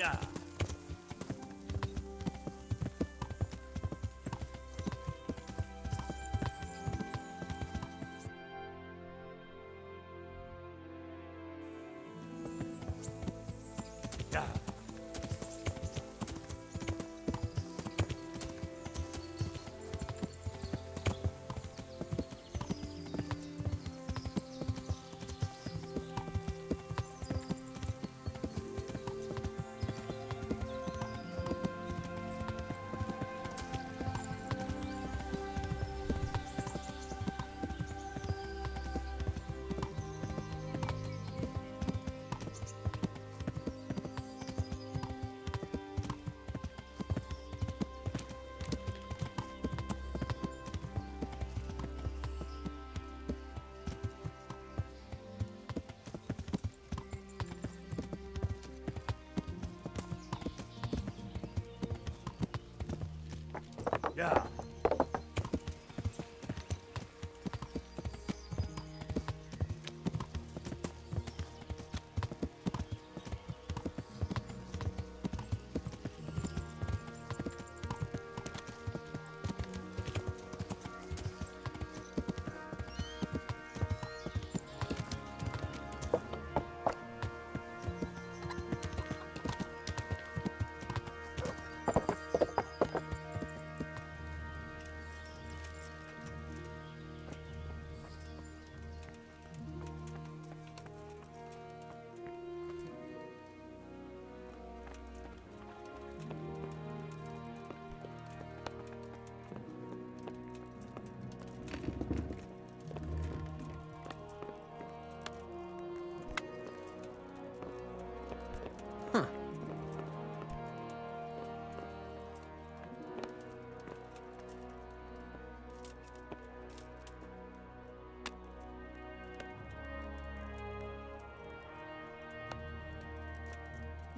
Yeah.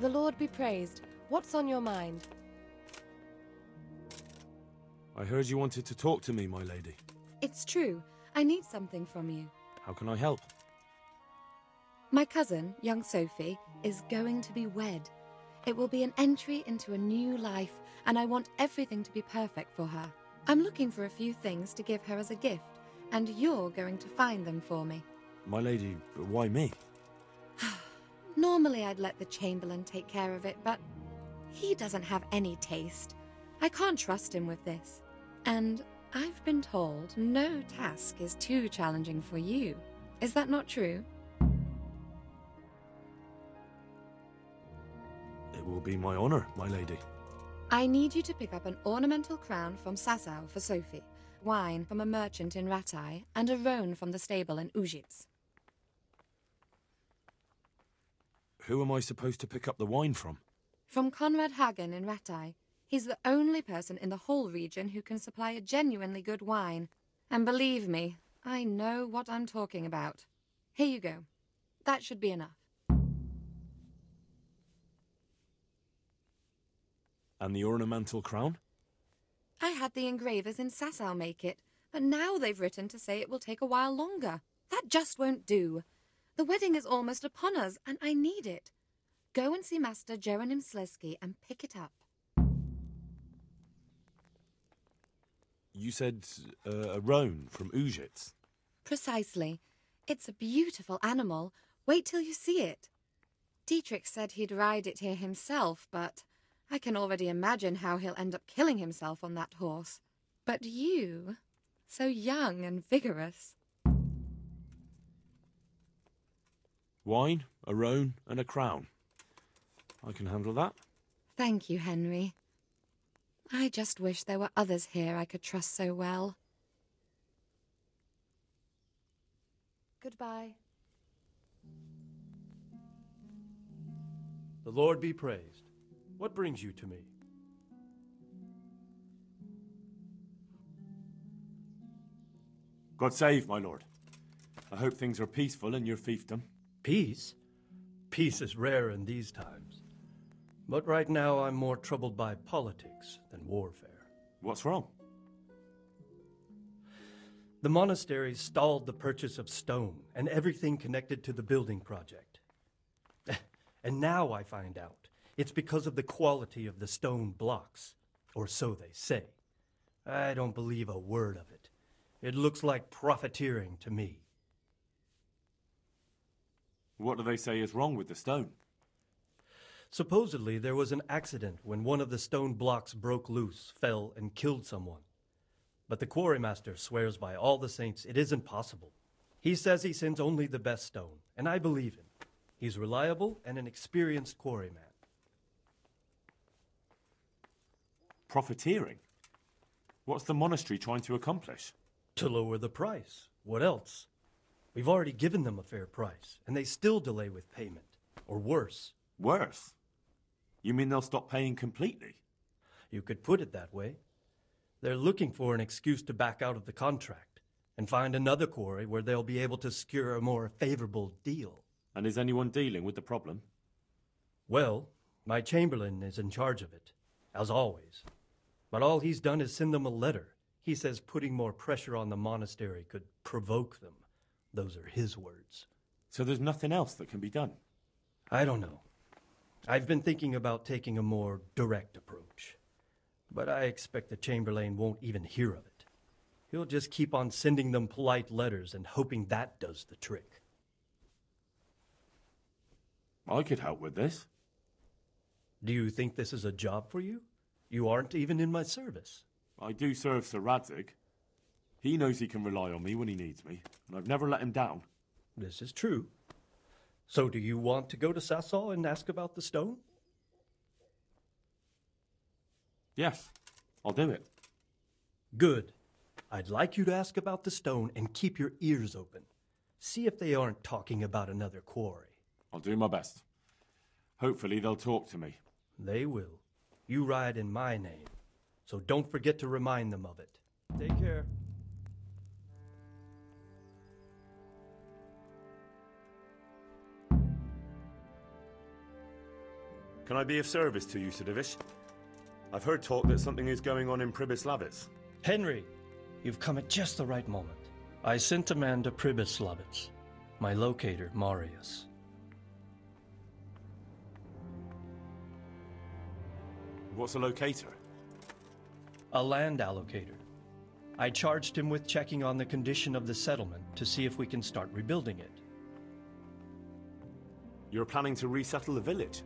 The Lord be praised. What's on your mind? I heard you wanted to talk to me, my lady. It's true. I need something from you. How can I help? My cousin, young Sophie, is going to be wed. It will be an entry into a new life, and I want everything to be perfect for her. I'm looking for a few things to give her as a gift, and you're going to find them for me. My lady, why me? Normally, I'd let the Chamberlain take care of it, but he doesn't have any taste. I can't trust him with this. And I've been told no task is too challenging for you. Is that not true? It will be my honor, my lady. I need you to pick up an ornamental crown from Sasau for Sophie, wine from a merchant in Rattay, and a roan from the stable in Uzhitz. Who am I supposed to pick up the wine from? From Conrad Hagen in Rattay. He's the only person in the whole region who can supply a genuinely good wine. And believe me, I know what I'm talking about. Here you go. That should be enough. And the ornamental crown? I had the engravers in Sasau make it, but now they've written to say it will take a while longer. That just won't do. The wedding is almost upon us, and I need it. Go and see Master Jeronim Slesky and pick it up. You said uh, a roan from Uzhitz. Precisely. It's a beautiful animal. Wait till you see it. Dietrich said he'd ride it here himself, but I can already imagine how he'll end up killing himself on that horse. But you, so young and vigorous. Wine, a roan, and a crown. I can handle that. Thank you, Henry. I just wish there were others here I could trust so well. Goodbye. The Lord be praised. What brings you to me? God save, my lord. I hope things are peaceful in your fiefdom. Peace? Peace is rare in these times. But right now I'm more troubled by politics than warfare. What's wrong? The monastery stalled the purchase of stone and everything connected to the building project. and now I find out It's because of the quality of the stone blocks, or so they say. I don't believe a word of it. It looks like profiteering to me. What do they say is wrong with the stone? Supposedly, there was an accident when one of the stone blocks broke loose, fell, and killed someone. But the quarrymaster swears by all the saints it isn't possible. He says he sends only the best stone, and I believe him. He's reliable and an experienced quarryman. Profiteering? What's the monastery trying to accomplish? To lower the price. What else? We've already given them a fair price, and they still delay with payment. Or worse. Worse? You mean they'll stop paying completely? You could put it that way. They're looking for an excuse to back out of the contract and find another quarry where they'll be able to secure a more favorable deal. And is anyone dealing with the problem? Well, my chamberlain is in charge of it, as always. But all he's done is send them a letter. He says putting more pressure on the monastery could provoke them. Those are his words. So there's nothing else that can be done? I don't know. I've been thinking about taking a more direct approach. But I expect the Chamberlain won't even hear of it. He'll just keep on sending them polite letters and hoping that does the trick. I could help with this. Do you think this is a job for you? You aren't even in my service. I do serve Sir Radzig. He knows he can rely on me when he needs me, and I've never let him down. This is true. So do you want to go to Sasau and ask about the stone? Yes, I'll do it. Good. I'd like you to ask about the stone and keep your ears open. See if they aren't talking about another quarry. I'll do my best. Hopefully they'll talk to me. They will. You ride in my name, so don't forget to remind them of it. Take care. Can I be of service to you, Sir Divish? I've heard talk that something is going on in Pribyslavitz. Henry, you've come at just the right moment. I sent a man to Pribyslavitz, my locator, Marius. What's a locator? A land allocator. I charged him with checking on the condition of the settlement to see if we can start rebuilding it. You're planning to resettle the village?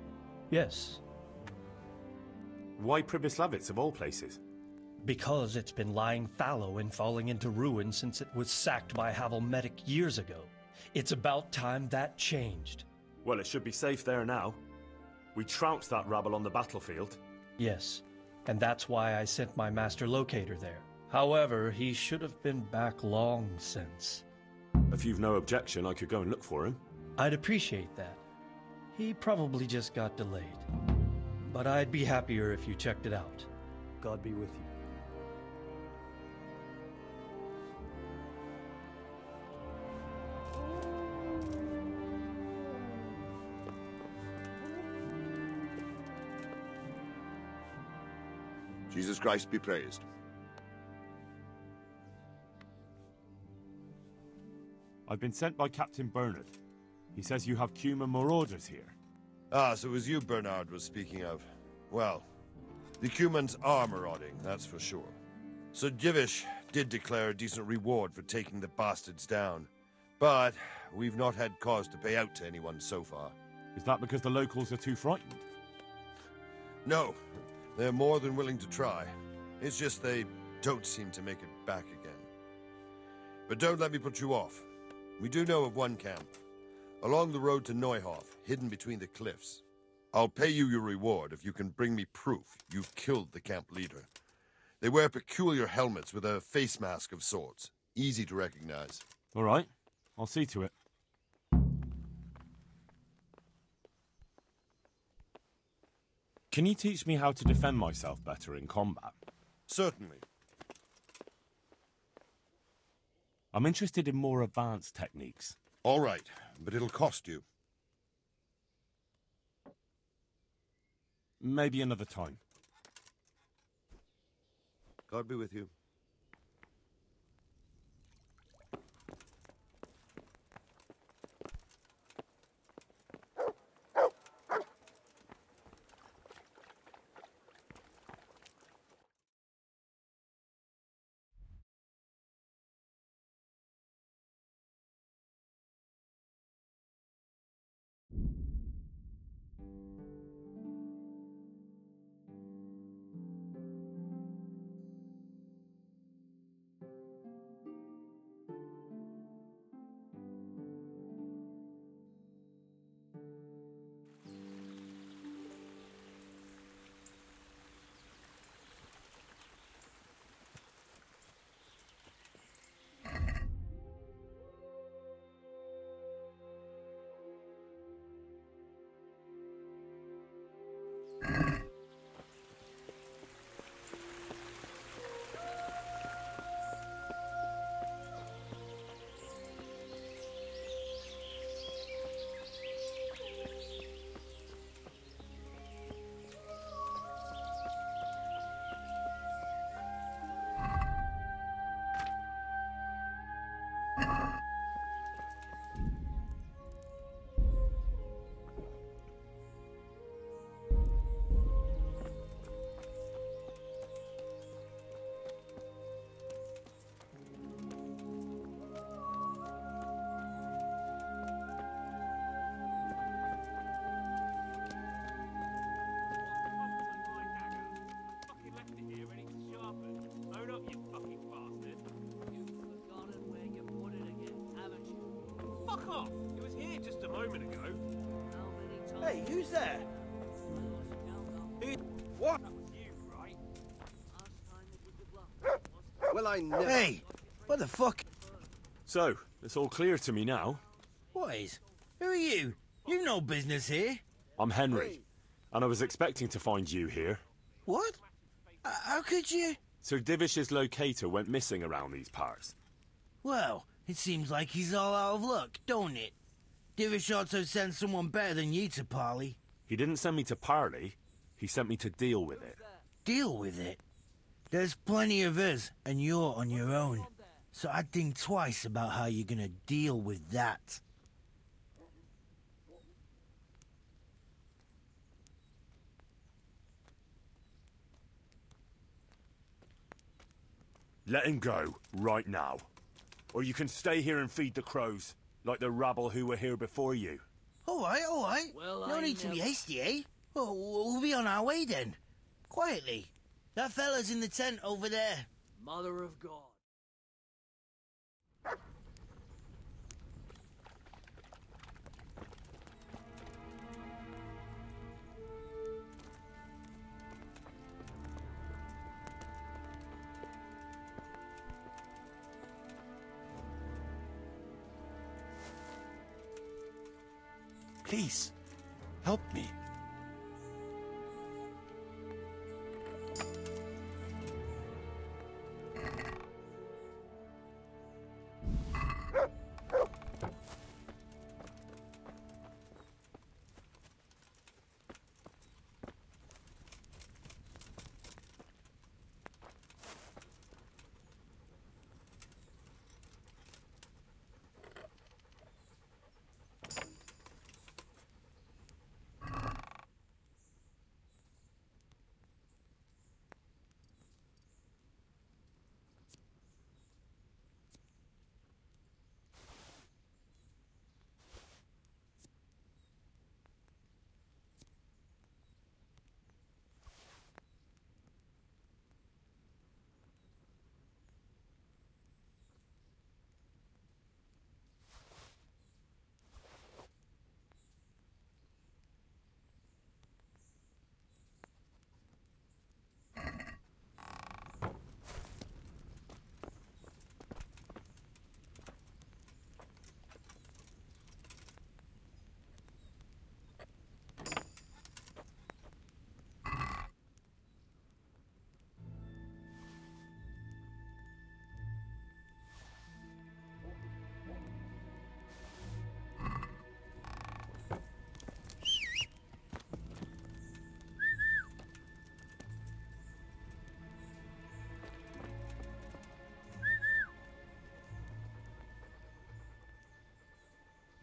Yes, Why Pribyslavitz of all places? because it's been lying fallow and falling into ruin since it was sacked by Havelmetic years ago. It's about time that changed. Well, it should be safe there now. We trounced that rabble on the battlefield. Yes, and that's why I sent my master locator there. However, he should have been back long since. If you've no objection, I could go and look for him. I'd appreciate that. He probably just got delayed. But I'd be happier if you checked it out. God be with you. Jesus Christ be praised. I've been sent by Captain Bernard. He says you have Cuman marauders here. Ah, so it was you Bernard was speaking of. Well, the Cumans are marauding, that's for sure. So Divish did declare a decent reward for taking the bastards down. But we've not had cause to pay out to anyone so far. Is that because the locals are too frightened? No, they're more than willing to try. It's just they don't seem to make it back again. But don't let me put you off. We do know of one camp. Along the road to Neuhof, hidden between the cliffs. I'll pay you your reward if you can bring me proof you've killed the camp leader. They wear peculiar helmets with a face mask of sorts. Easy to recognize. All right, I'll see to it. Can you teach me how to defend myself better in combat? Certainly. I'm interested in more advanced techniques. All right, but it'll cost you. Maybe another time. God be with you. Fuck off! It was here just a moment ago. How many times? Hey, who's there? Who? What? That was you, right? Last time it was the bluff. Well, I never. Hey, what the fuck? So, it's all clear to me now. What is? Who are you? You've no business here. I'm Henry, and I was expecting to find you here. What? Uh, how could you? Sir Divish's locator went missing around these parts. Well, it seems like he's all out of luck, don't it? Divish to send someone better than you to Parley. He didn't send me to parley, he sent me to deal with it. Deal with it. There's plenty of us, and you're on your own. So I'd think twice about how you're gonna deal with that. Let him go, right now. Or you can stay here and feed the crows, like the rabble who were here before you. All right, all right. Well, no I need to be hasty, eh? Well, we'll be on our way then. Quietly. That fella's in the tent over there. Mother of God. Please, help me.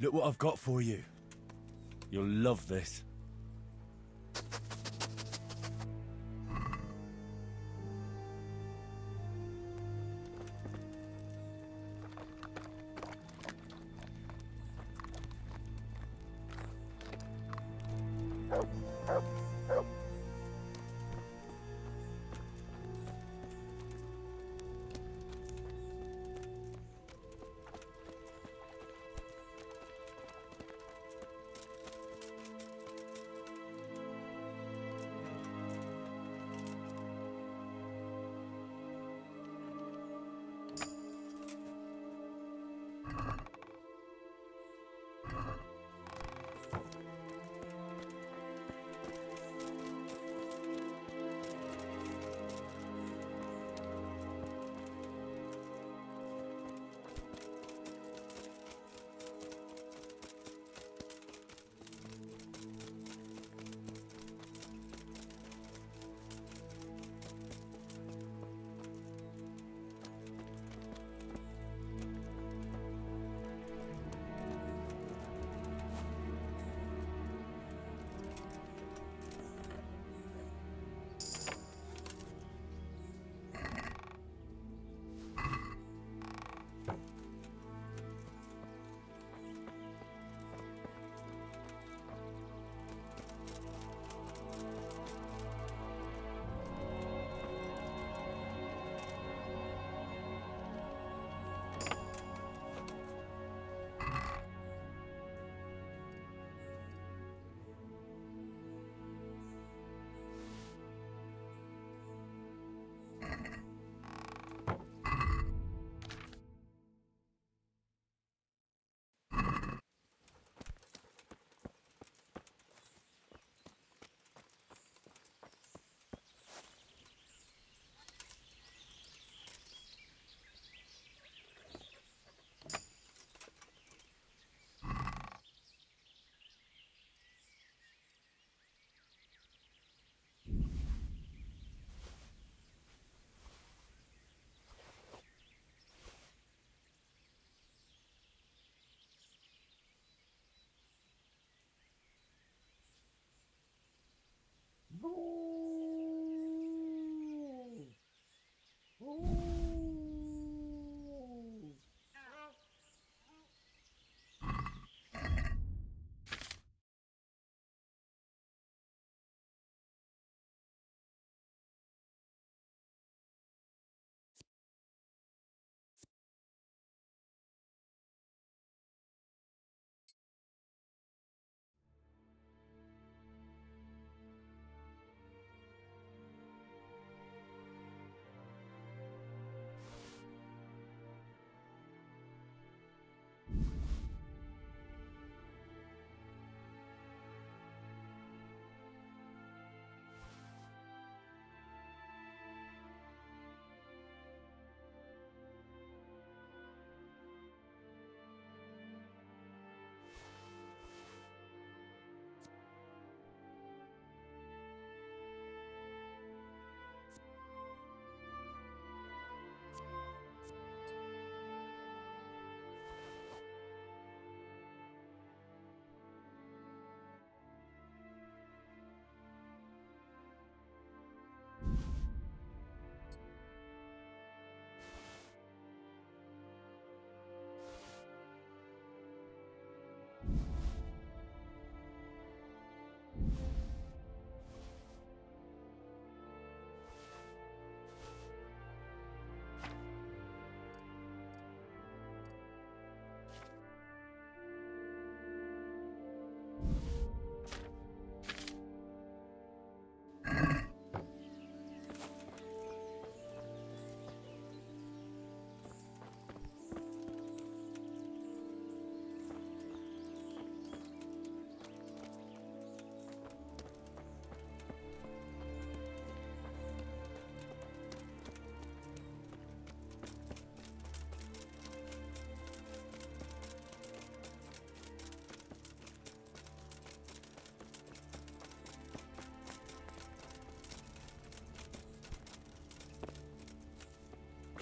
Look what I've got for you. You'll love this.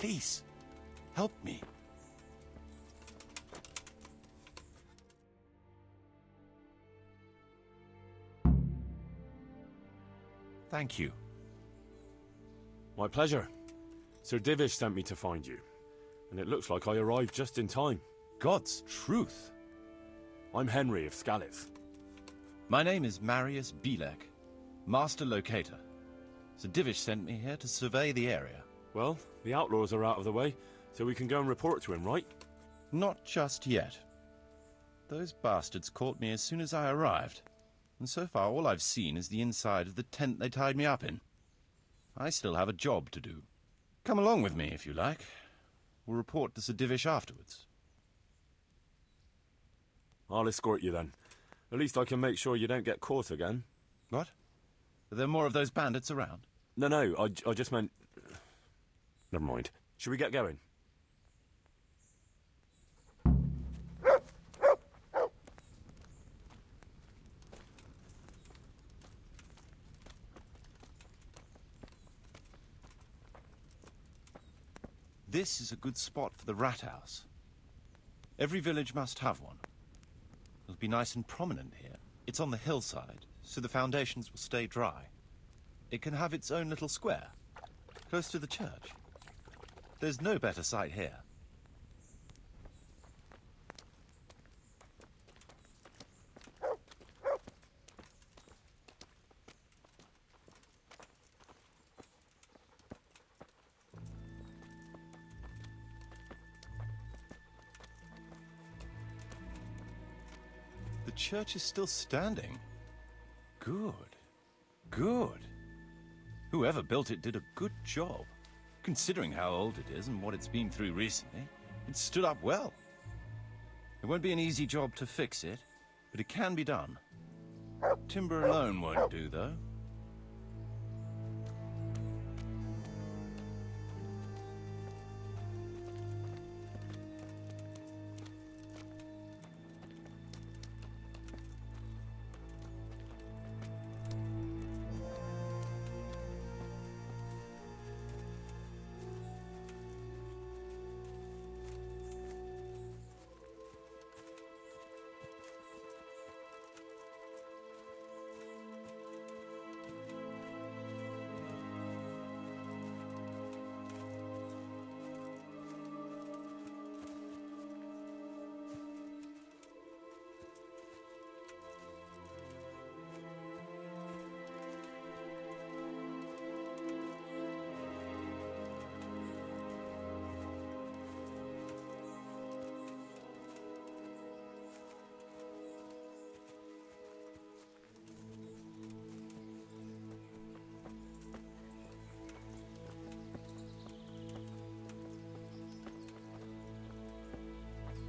Please, help me. Thank you. My pleasure. Sir Divish sent me to find you, and it looks like I arrived just in time. God's truth. I'm Henry of Skalitz. My name is Marius Bilek, Master Locator. Sir Divish sent me here to survey the area. Well, the outlaws are out of the way, so we can go and report to him, right? Not just yet. Those bastards caught me as soon as I arrived, and so far all I've seen is the inside of the tent they tied me up in. I still have a job to do. Come along with me if you like. We'll report to Sir Divish afterwards. I'll escort you then. At least I can make sure you don't get caught again. What? Are there more of those bandits around? No, no, I, I just meant. Never mind. Should we get going? This is a good spot for the rat house. Every village must have one. It'll be nice and prominent here. It's on the hillside, so the foundations will stay dry. It can have its own little square, close to the church. There's no better site here. The church is still standing. Good. Good. Whoever built it did a good job. Considering how old it is and what it's been through recently, it stood up well. It won't be an easy job to fix it, but it can be done. Timber alone won't do, though.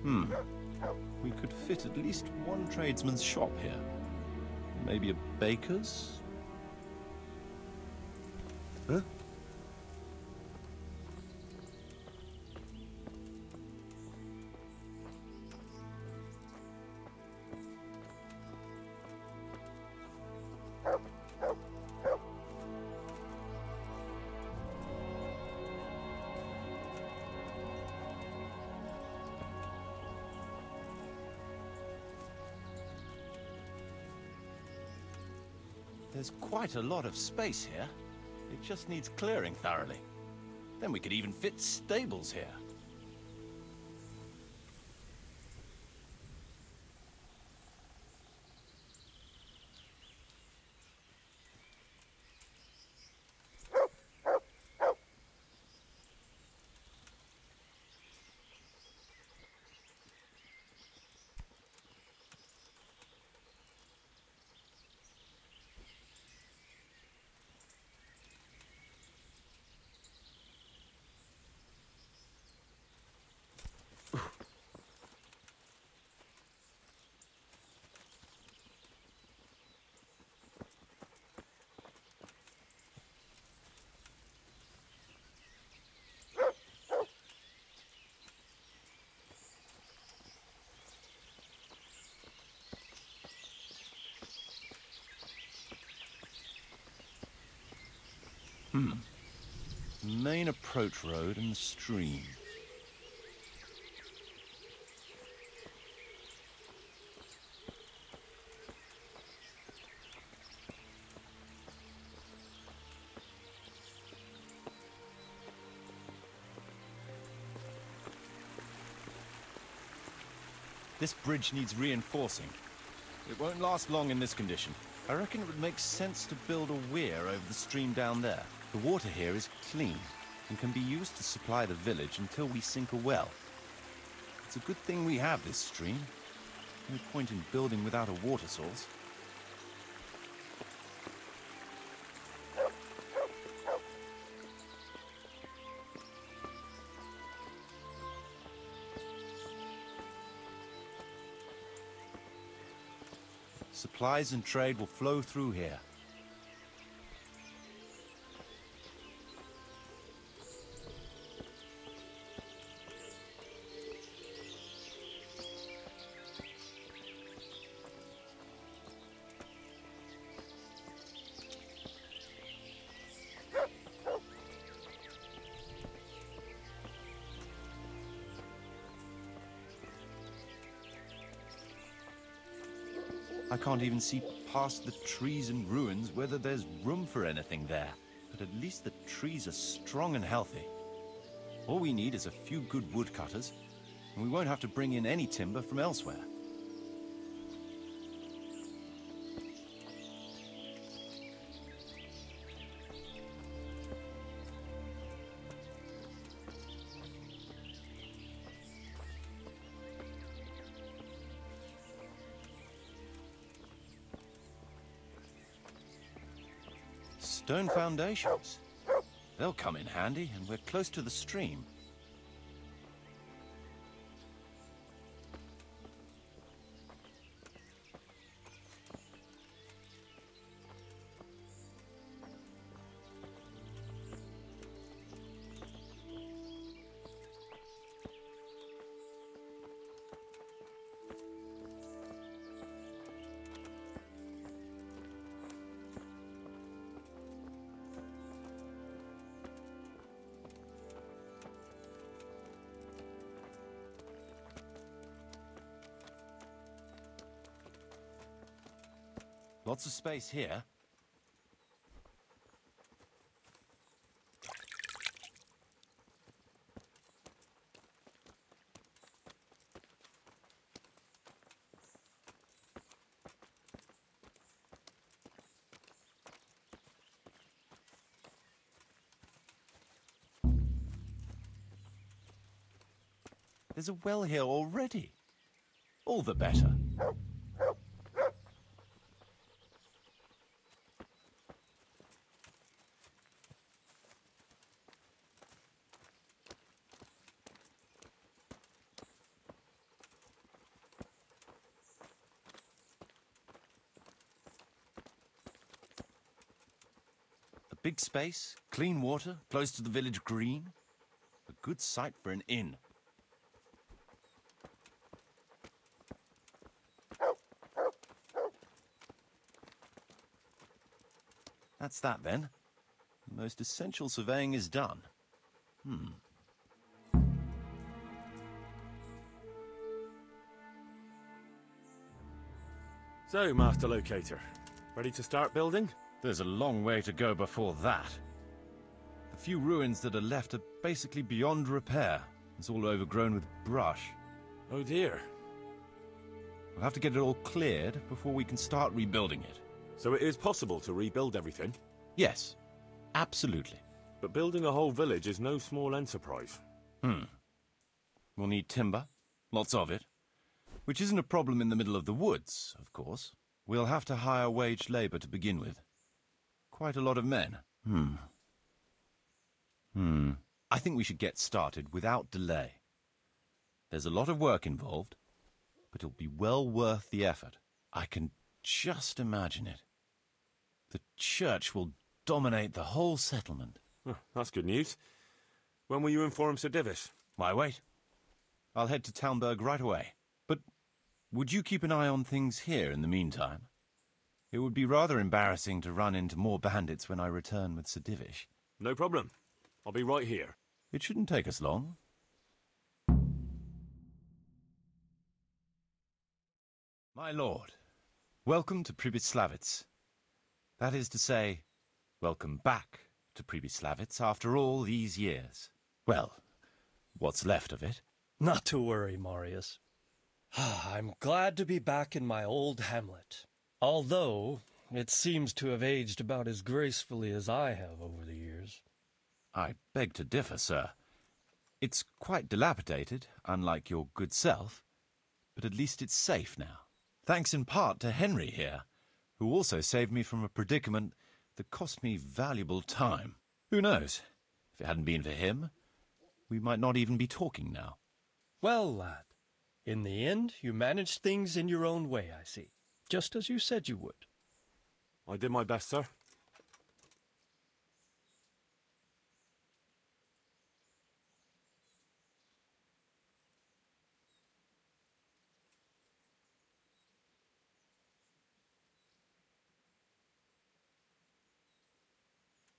Hmm. We could fit at least one tradesman's shop here. Maybe a baker's? Quite a lot of space here. It just needs clearing thoroughly. Then we could even fit stables here. Hmm. Main approach road and the stream. This bridge needs reinforcing. It won't last long in this condition. I reckon it would make sense to build a weir over the stream down there. The water here is clean and can be used to supply the village until we sink a well. It's a good thing we have this stream. No point in building without a water source. Supplies and trade will flow through here. I can't even see past the trees and ruins whether there's room for anything there. But at least the trees are strong and healthy. All we need is a few good woodcutters, and we won't have to bring in any timber from elsewhere. Stone foundations. They'll come in handy, and we're close to the stream. Lots of space here. There's a well here already. All the better. Space, clean water, close to the village green. A good site for an inn. That's that then. The most essential surveying is done. Hmm. So, Master Locator, ready to start building? There's a long way to go before that. The few ruins that are left are basically beyond repair. It's all overgrown with brush. Oh dear. We'll have to get it all cleared before we can start rebuilding it. So it is possible to rebuild everything? Yes, absolutely. But building a whole village is no small enterprise. Hmm. We'll need timber, lots of it. Which isn't a problem in the middle of the woods, of course. We'll have to hire wage labor to begin with. Quite a lot of men. Hmm. Hmm. I think we should get started without delay. There's a lot of work involved, but it'll be well worth the effort. I can just imagine it. The church will dominate the whole settlement. Huh, that's good news. When will you inform Sir Divish? Why wait? I'll head to Talmberg right away. But would you keep an eye on things here in the meantime? It would be rather embarrassing to run into more bandits when I return with Sir Divish. No problem. I'll be right here. It shouldn't take us long. My lord, welcome to Pribyslavitz. That is to say, welcome back to Pribyslavitz after all these years. Well, what's left of it. Not to worry, Marius. I'm glad to be back in my old hamlet. Although it seems to have aged about as gracefully as I have over the years. I beg to differ, sir. It's quite dilapidated, unlike your good self, but at least it's safe now. Thanks in part to Henry here, who also saved me from a predicament that cost me valuable time. Who knows? If it hadn't been for him, we might not even be talking now. Well, lad, in the end, you managed things in your own way, I see. Just as you said you would. I did my best, sir.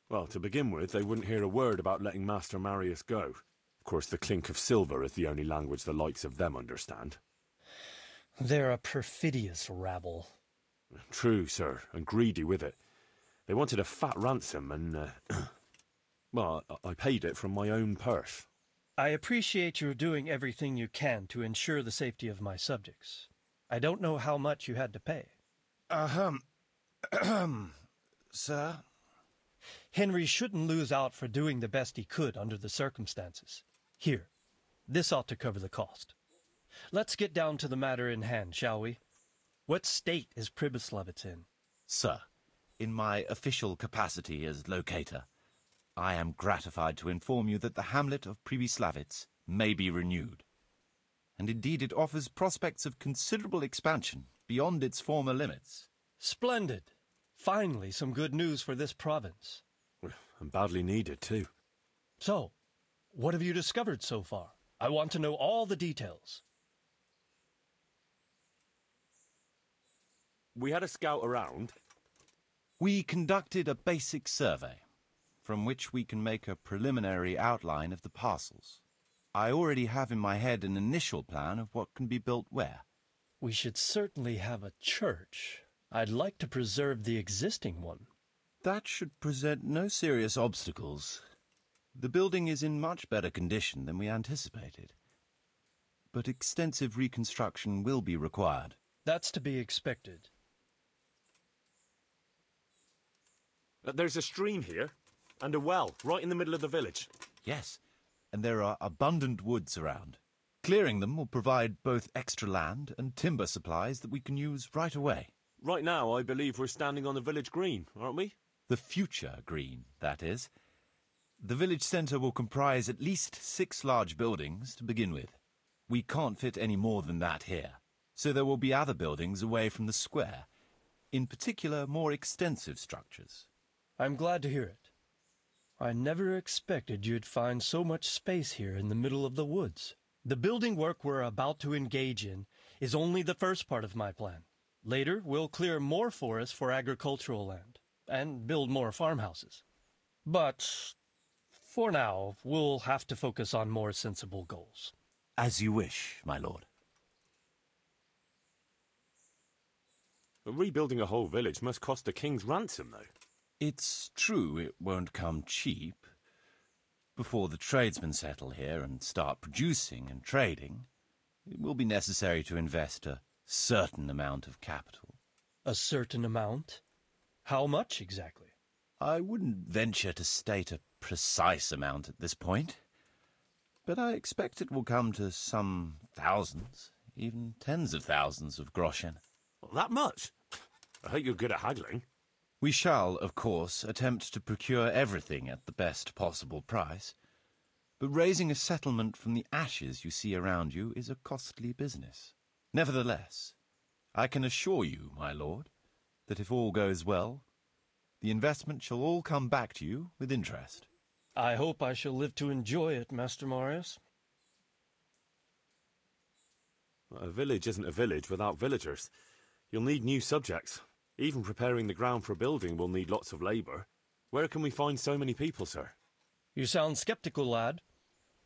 Well, to begin with, they wouldn't hear a word about letting Master Marius go. Of course, the clink of silver is the only language the likes of them understand. They're a perfidious rabble. True, sir, and greedy with it. They wanted a fat ransom, and, uh, well, I I paid it from my own purse. I appreciate your doing everything you can to ensure the safety of my subjects. I don't know how much you had to pay. Ahem. Ahem. Sir? Henry shouldn't lose out for doing the best he could under the circumstances. Here, this ought to cover the cost. Let's get down to the matter in hand, shall we? What state is Pribyslavitz in? Sir, in my official capacity as locator, I am gratified to inform you that the hamlet of Pribyslavitz may be renewed. And indeed it offers prospects of considerable expansion beyond its former limits. Splendid. Finally, some good news for this province. And badly needed, too. So, what have you discovered so far? I want to know all the details. We had a scout around. We conducted a basic survey, from which we can make a preliminary outline of the parcels. I already have in my head an initial plan of what can be built where. We should certainly have a church. I'd like to preserve the existing one. That should present no serious obstacles. The building is in much better condition than we anticipated. But extensive reconstruction will be required. That's to be expected. Uh, there's a stream here, and a well, right in the middle of the village. Yes, and there are abundant woods around. Clearing them will provide both extra land and timber supplies that we can use right away. Right now, I believe we're standing on the village green, aren't we? The future green, that is. The village centre will comprise at least six large buildings to begin with. We can't fit any more than that here, so there will be other buildings away from the square, in particular more extensive structures. I'm glad to hear it. I never expected you'd find so much space here in the middle of the woods. The building work we're about to engage in is only the first part of my plan. Later, we'll clear more forest for agricultural land and build more farmhouses. But for now, we'll have to focus on more sensible goals. As you wish, my lord. Rebuilding a whole village must cost a king's ransom, though. It's true it won't come cheap. Before the tradesmen settle here and start producing and trading, it will be necessary to invest a certain amount of capital. A certain amount? How much exactly? I wouldn't venture to state a precise amount at this point, but I expect it will come to some thousands, even tens of thousands of groschen. That much? I hope you're good at haggling. We shall, of course, attempt to procure everything at the best possible price, but raising a settlement from the ashes you see around you is a costly business. Nevertheless, I can assure you, my lord, that if all goes well, the investment shall all come back to you with interest. I hope I shall live to enjoy it, Master Marius. A village isn't a village without villagers. You'll need new subjects. Even preparing the ground for a building will need lots of labour. Where can we find so many people, sir? You sound skeptical, lad,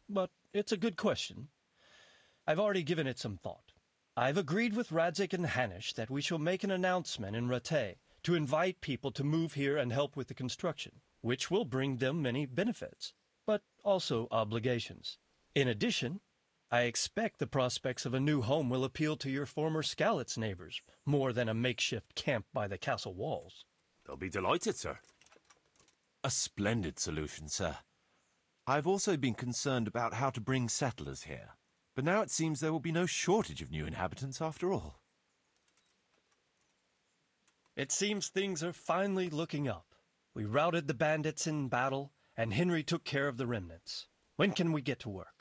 but it's a good question. I've already given it some thought. I've agreed with Radzig and Hanush that we shall make an announcement in Rattay to invite people to move here and help with the construction, which will bring them many benefits, but also obligations. In addition, I expect the prospects of a new home will appeal to your former Skalitz neighbors more than a makeshift camp by the castle walls. They'll be delighted, sir. A splendid solution, sir. I've also been concerned about how to bring settlers here. But now it seems there will be no shortage of new inhabitants after all. It seems things are finally looking up. We routed the bandits in battle, and Henry took care of the remnants. When can we get to work?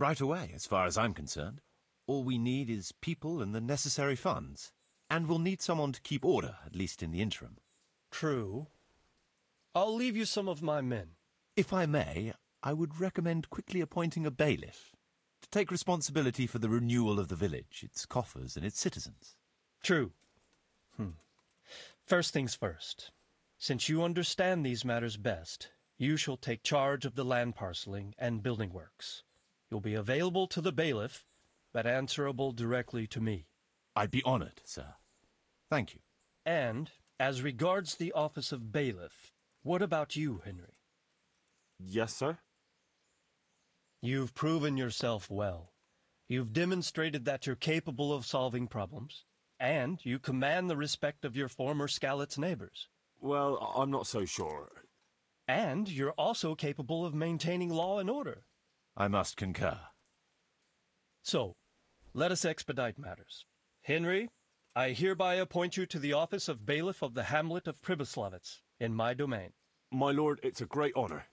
Right away, as far as I'm concerned. All we need is people and the necessary funds. And we'll need someone to keep order, at least in the interim. True. I'll leave you some of my men. If I may, I would recommend quickly appointing a bailiff to take responsibility for the renewal of the village, its coffers, and its citizens. True. Hmm. First things first. Since you understand these matters best, you shall take charge of the land parceling and building works. You'll be available to the bailiff, but answerable directly to me. I'd be honored, sir. Thank you. And, as regards the office of bailiff, what about you, Henry? Yes, sir? You've proven yourself well. You've demonstrated that you're capable of solving problems, and you command the respect of your former Skalitz neighbors. Well, I'm not so sure. And you're also capable of maintaining law and order. I must concur. So, let us expedite matters. Henry, I hereby appoint you to the office of bailiff of the hamlet of Pribyslavitz in my domain. My lord, it's a great honor.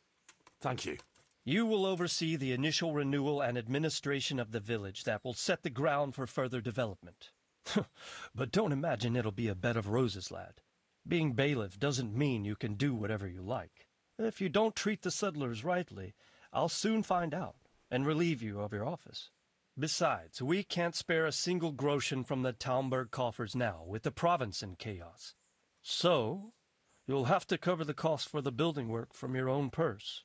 Thank you. You will oversee the initial renewal and administration of the village that will set the ground for further development. but don't imagine it'll be a bed of roses, lad. Being bailiff doesn't mean you can do whatever you like. If you don't treat the settlers rightly, I'll soon find out and relieve you of your office. Besides, we can't spare a single groschen from the Talmberg coffers now, with the province in chaos. So, you'll have to cover the cost for the building work from your own purse.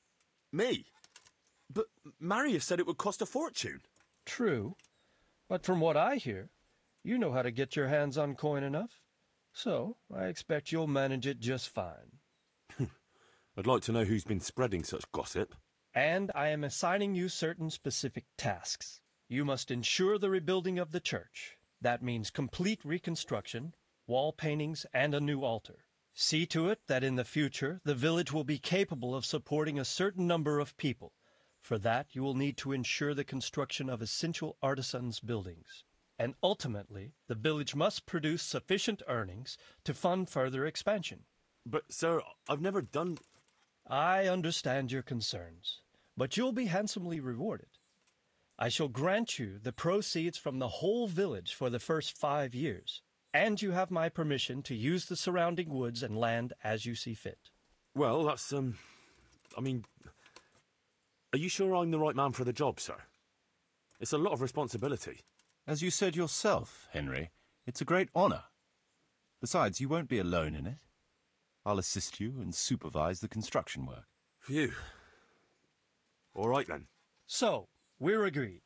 Me? But Marius said it would cost a fortune. True, but from what I hear, you know how to get your hands on coin enough. So, I expect you'll manage it just fine. I'd like to know who's been spreading such gossip. And I am assigning you certain specific tasks. You must ensure the rebuilding of the church. That means complete reconstruction, wall paintings, and a new altar. See to it that in the future the village will be capable of supporting a certain number of people. For that, you will need to ensure the construction of essential artisans' buildings. And ultimately, the village must produce sufficient earnings to fund further expansion. But, sir, I've never done. I understand your concerns, but you'll be handsomely rewarded. I shall grant you the proceeds from the whole village for the first five years, and you have my permission to use the surrounding woods and land as you see fit. Well, that's, um. I mean. Are you sure I'm the right man for the job, sir? It's a lot of responsibility. As you said yourself, Henry, it's a great honor. Besides, you won't be alone in it. I'll assist you and supervise the construction work. Phew. All right then. So, we're agreed.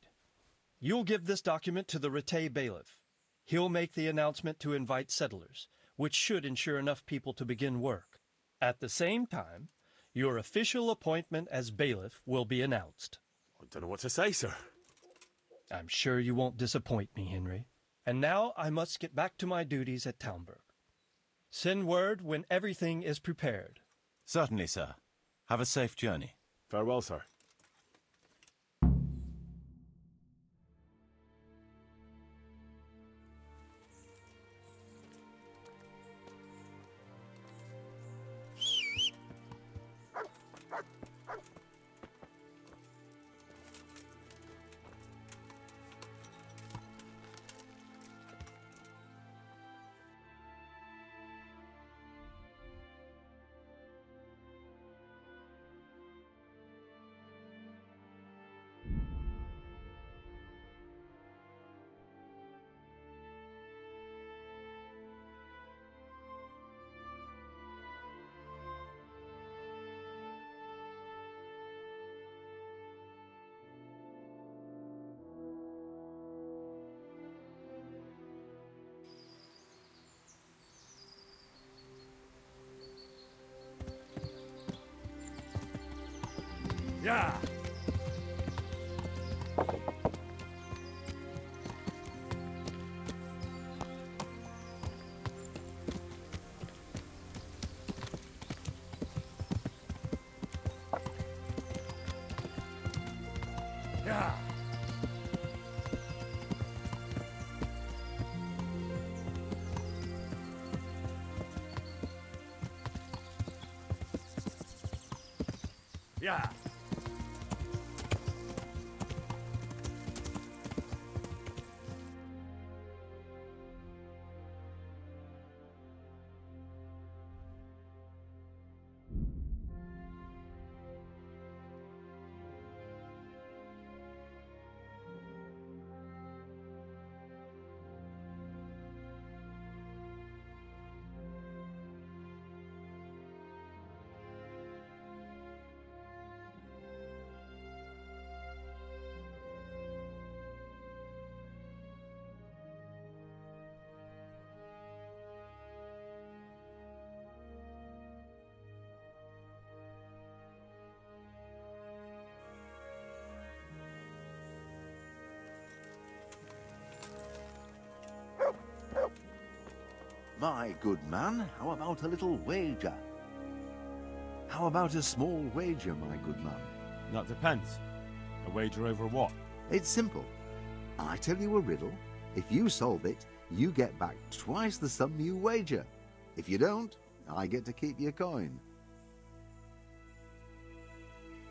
You'll give this document to the Rattay bailiff. He'll make the announcement to invite settlers, which should ensure enough people to begin work. At the same time, your official appointment as bailiff will be announced. I don't know what to say, sir. I'm sure you won't disappoint me, Henry. And now I must get back to my duties at Talmberg. Send word when everything is prepared. Certainly, sir. Have a safe journey. Farewell, sir. Yeah. Yeah. Yeah. My good man, how about a little wager? How about a small wager, my good man? That depends. A wager over what? It's simple. I tell you a riddle. If you solve it, you get back twice the sum you wager. If you don't, I get to keep your coin.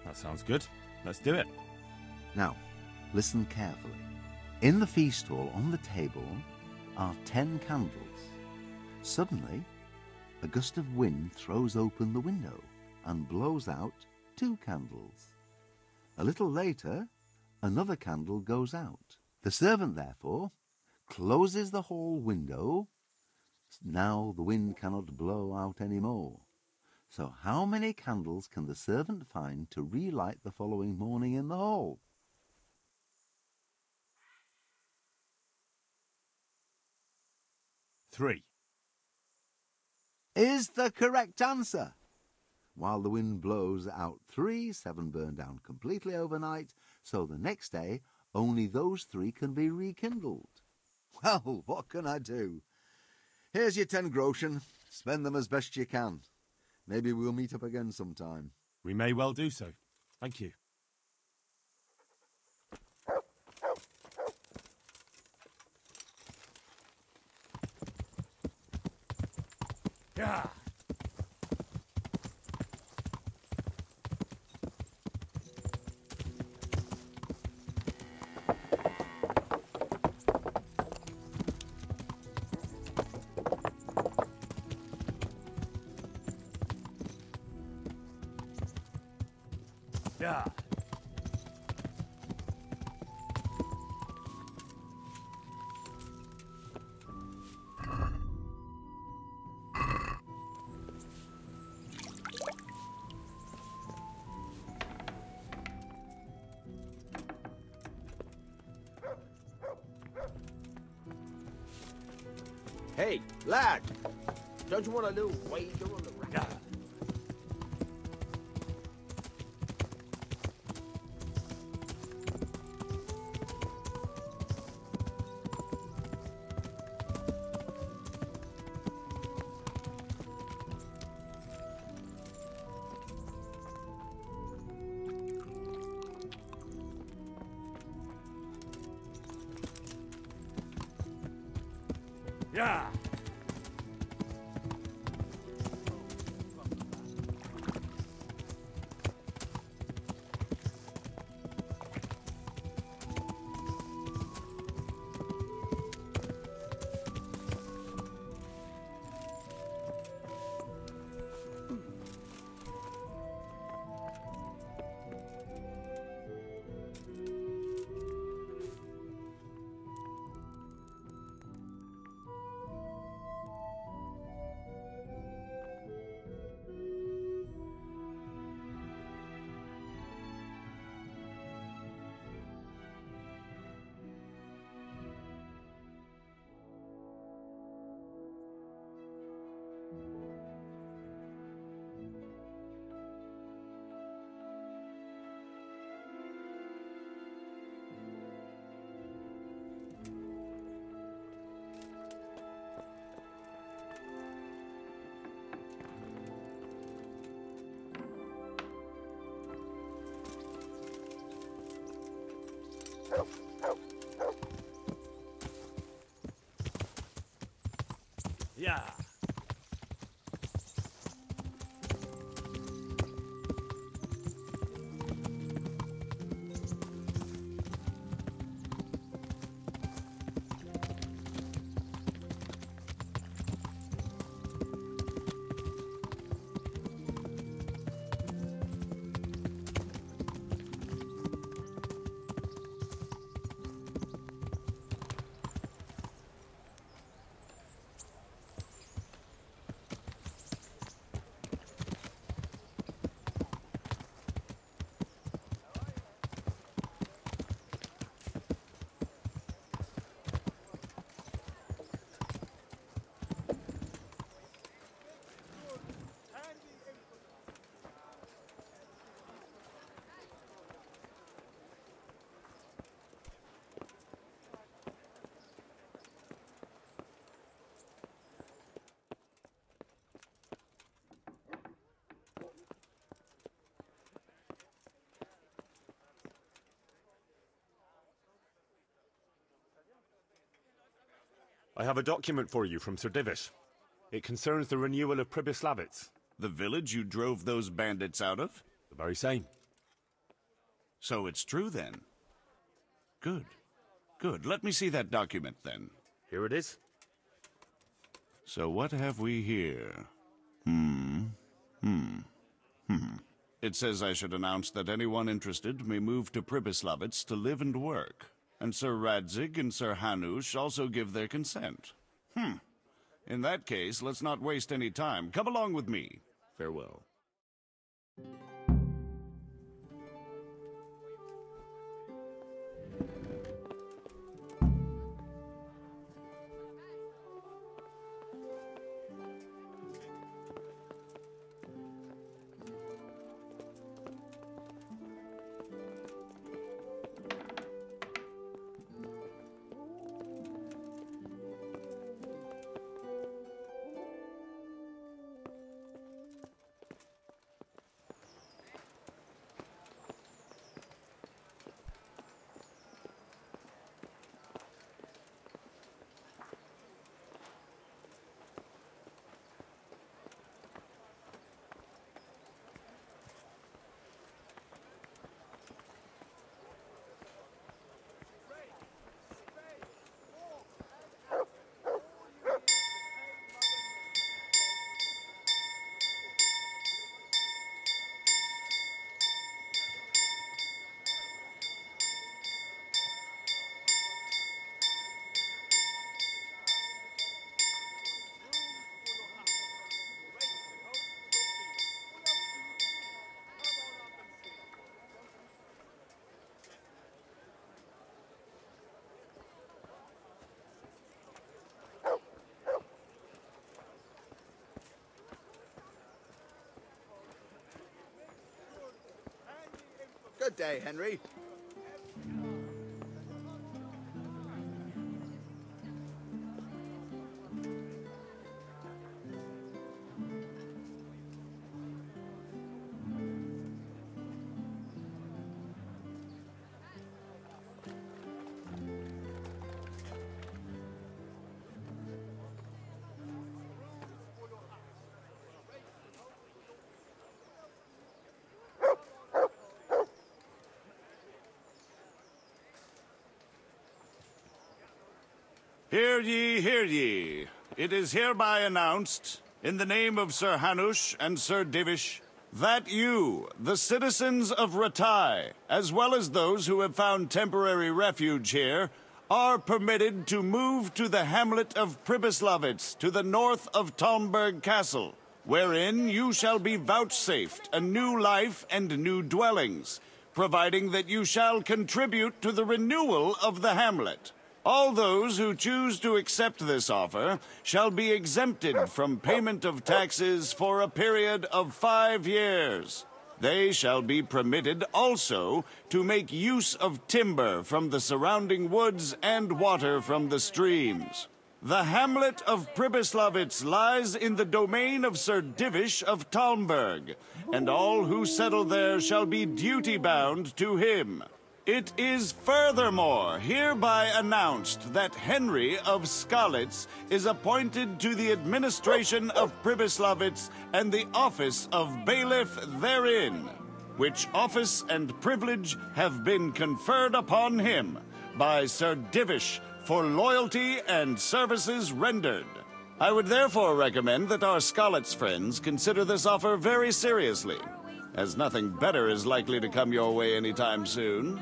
That sounds good. Let's do it. Now, listen carefully. In the feast hall on the table are ten candles. Suddenly, a gust of wind throws open the window and blows out two candles. A little later, another candle goes out. The servant, therefore, closes the hall window. Now the wind cannot blow out any more. So, how many candles can the servant find to relight the following morning in the hall? Three. Is the correct answer. While the wind blows out three, seven burn down completely overnight, so the next day only those three can be rekindled. Well, what can I do? Here's your ten groschen. Spend them as best you can. Maybe we'll meet up again sometime. We may well do so. Thank you. Yeah. Lad! Don't you want a little wager Yeah. I have a document for you from Sir Divish. It concerns the renewal of Pribyslavitz. The village you drove those bandits out of? The very same. So it's true then? Good. Good. Let me see that document then. Here it is. So what have we here? Hmm. Hmm. Hmm. It says I should announce that anyone interested may move to Pribyslavitz to live and work. And Sir Radzig and Sir Hanush also give their consent. Hmm. In that case, let's not waste any time. Come along with me. Farewell. Good day, Henry. Hear ye, hear ye. It is hereby announced, in the name of Sir Hanush and Sir Divish, that you, the citizens of Rattay, as well as those who have found temporary refuge here, are permitted to move to the hamlet of Pribyslavitz to the north of Talmberg Castle, wherein you shall be vouchsafed a new life and new dwellings, providing that you shall contribute to the renewal of the hamlet. All those who choose to accept this offer shall be exempted from payment of taxes for a period of five years. They shall be permitted also to make use of timber from the surrounding woods and water from the streams. The hamlet of Pribyslavitz lies in the domain of Sir Divish of Talmberg, and all who settle there shall be duty bound to him. It is furthermore hereby announced that Henry of Skalitz is appointed to the administration of Pribyslavitz and the office of bailiff therein, which office and privilege have been conferred upon him by Sir Divish for loyalty and services rendered. I would therefore recommend that our Skalitz friends consider this offer very seriously, as nothing better is likely to come your way anytime soon.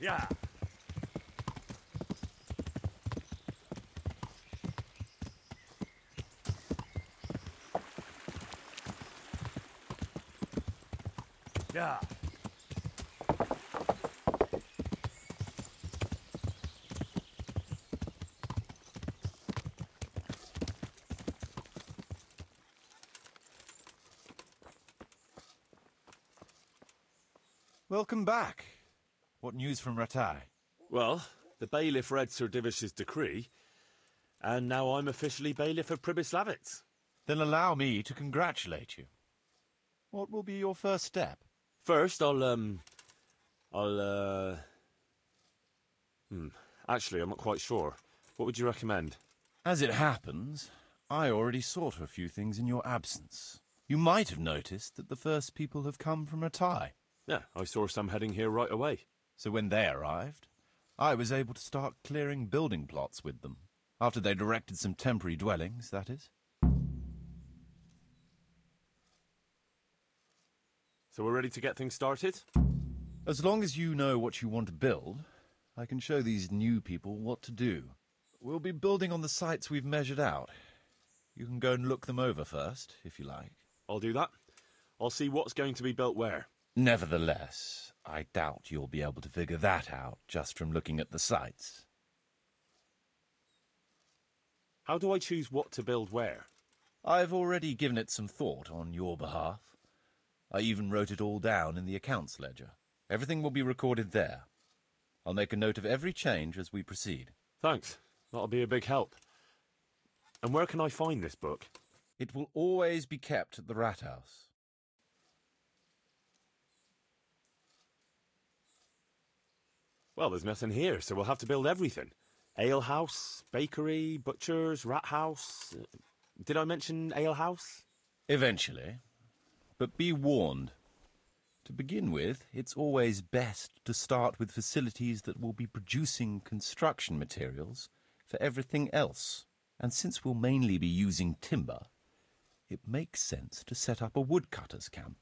Yeah. Yeah. Welcome back. What news from Rattay? Well, the bailiff read Sir Divish's decree, and now I'm officially bailiff of Pribyslavitz. Then allow me to congratulate you. What will be your first step? First, I'll, um. I'll, uh. Hmm. Actually, I'm not quite sure. What would you recommend? As it happens, I already saw to a few things in your absence. You might have noticed that the first people have come from Rattay. Yeah, I saw some heading here right away. So when they arrived, I was able to start clearing building plots with them. After they'd erected some temporary dwellings, that is. So we're ready to get things started? As long as you know what you want to build, I can show these new people what to do. We'll be building on the sites we've measured out. You can go and look them over first, if you like. I'll do that. I'll see what's going to be built where. Nevertheless, I doubt you'll be able to figure that out just from looking at the sites. How do I choose what to build where? I've already given it some thought on your behalf. I even wrote it all down in the accounts ledger. Everything will be recorded there. I'll make a note of every change as we proceed. Thanks. That'll be a big help. And where can I find this book? It will always be kept at the Rat House. Well, there's nothing here, so we'll have to build everything. Ale house, bakery, butchers, rat house. Uh, Did I mention ale house? Eventually. But be warned. To begin with, it's always best to start with facilities that will be producing construction materials for everything else. And since we'll mainly be using timber, it makes sense to set up a woodcutter's camp.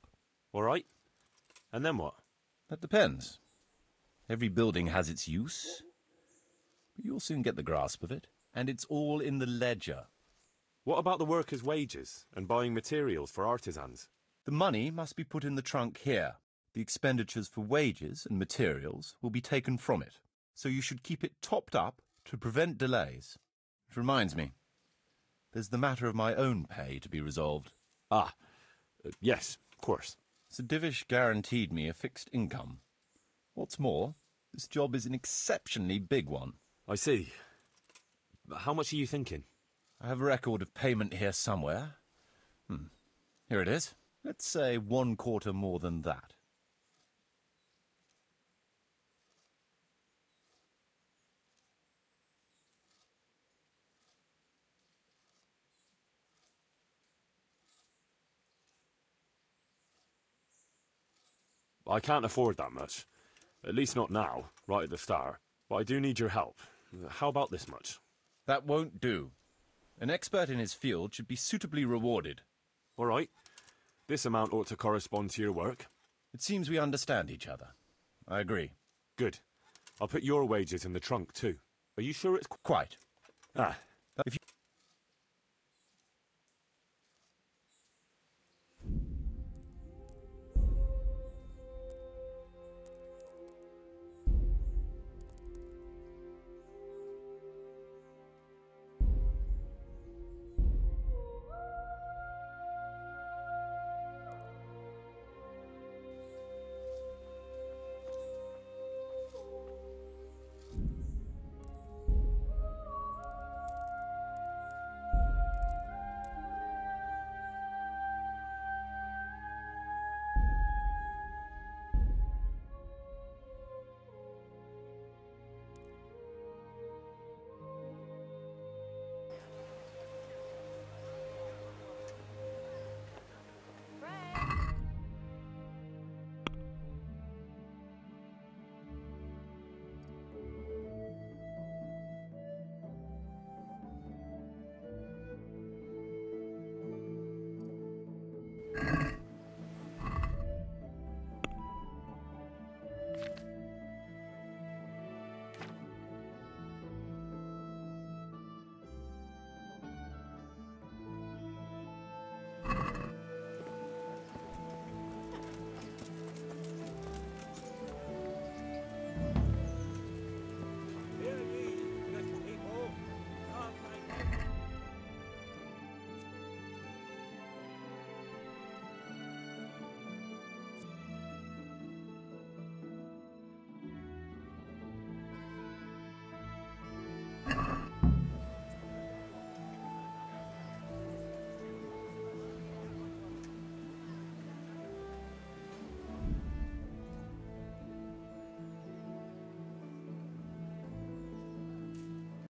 All right. And then what? That depends. Every building has its use, but you'll soon get the grasp of it, and it's all in the ledger. What about the workers' wages and buying materials for artisans? The money must be put in the trunk here. The expenditures for wages and materials will be taken from it, so you should keep it topped up to prevent delays. Which reminds me, there's the matter of my own pay to be resolved. Ah, uh, yes, of course. Sir Divish guaranteed me a fixed income. What's more, this job is an exceptionally big one. I see. How much are you thinking? I have a record of payment here somewhere. Hmm. Here it is. Let's say one quarter more than that. I can't afford that much. At least not now, right at the start. But I do need your help. How about this much? That won't do. An expert in his field should be suitably rewarded. All right. This amount ought to correspond to your work. It seems we understand each other. I agree. Good. I'll put your wages in the trunk, too. Are you sure it's... Quite. Ah. If you...